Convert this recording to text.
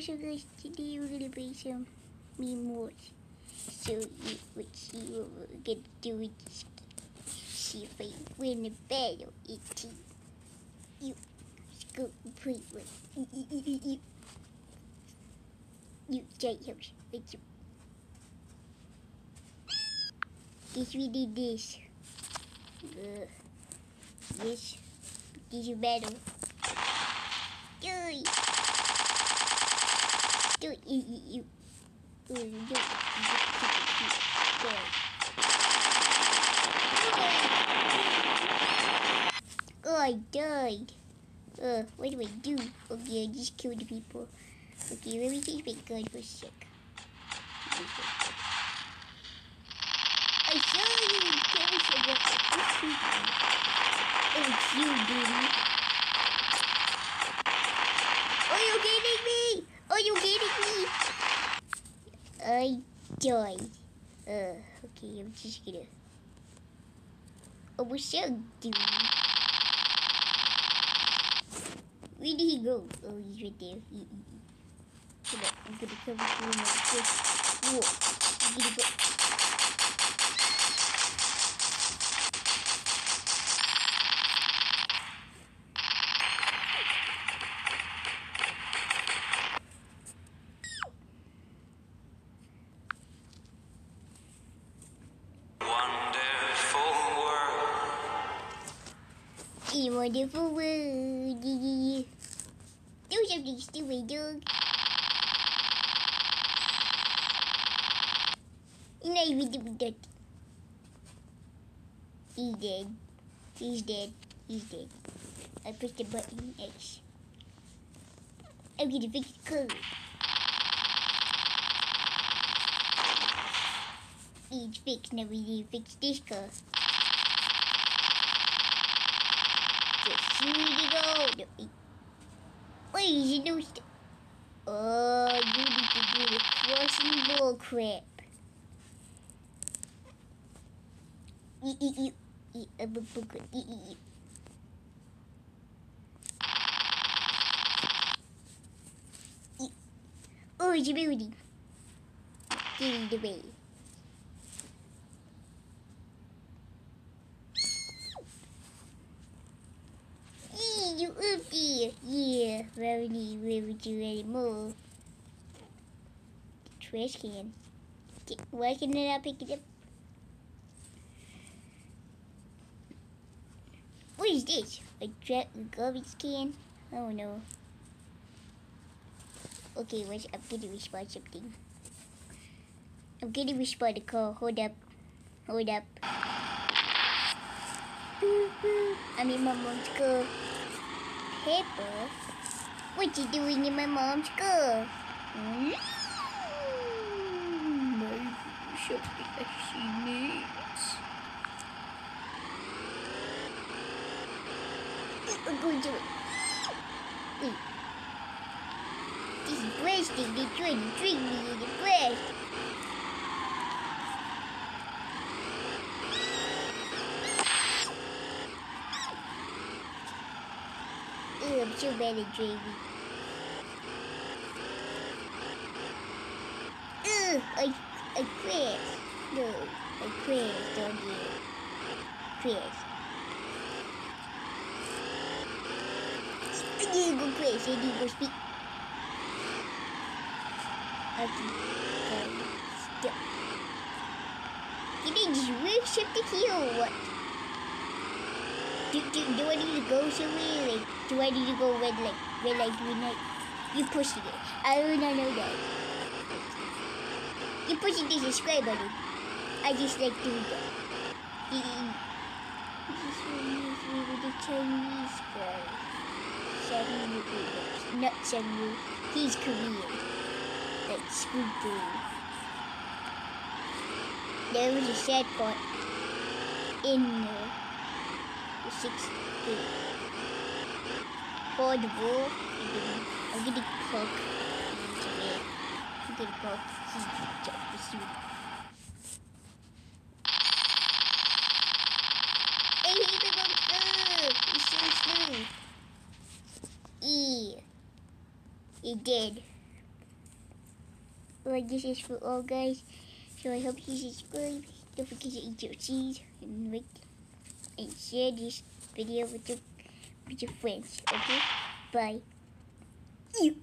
What's up guys, today we're gonna play some meme wars. So what see what we're gonna do is see if I win the battle. It's you. Let's go play with you. You, giant house. Let's. Guess we did this. Uh, this. This is battle. Yay! Do you, you. Oh, I died. Uh, what do I do? Okay, I just killed people. Okay, let me change my gun for a sec. I saw you kill someone. Oh, it's you, dude. Are you kidding me? Are you kidding me? Died. Uh, okay, I'm just gonna. Oh, what's up, dude? Where did he go? Oh, he's right there. He, he, he. I'm gonna cover. Whoa, I'm gonna go. Wonderful world. Stupid, even that. He's dead. He's dead. He's dead. I pushed the button X. I'm gonna fix the code. It's fixed. Now we need to fix this car. It go. No, wait. Wait, is it st- Oh, you need to do the crossing bull crap. E e e e e e e. E. Oh, it's a building. Get in the you up there. Yeah, need where would you anymore? Trash can. Get, why can I not pick it up? What is this? A dra- garbage can? Oh no. Okay, wait, I'm gonna respond something. I'm gonna respond the call. Hold up. Hold up. I'm in my mom's car. Pepper? What you doing in my mom's car? Mm, maybe something that she needs. I'm going to. Wait. This is plastic. They're trying to drink me in the plastic. Bad at driving. Ugh, I, I crashed. No, I crashed on you. Crashed. I need to go crash. I need to go speak. I can go stop. This workshop to here or what? Do, do, do I need to go somewhere? Like, do I need to go red light, red light, green light? You pushing it. I do not know that. You pushing the subscribe button. I just like doing that. This reminds me with the Chinese guy. Samuel, wait, not Samuel. He's Korean. Like Squid. There was a sad part in there 16. Pode vou eu gidi plug. Gidi plug. Hey, he didn't good. He's so smooth. E. He did. Well, this is for all guys. So I hope you subscribe. Don't forget to eat your cheese and wait and share this video with your with your friends. Okay? Bye. You.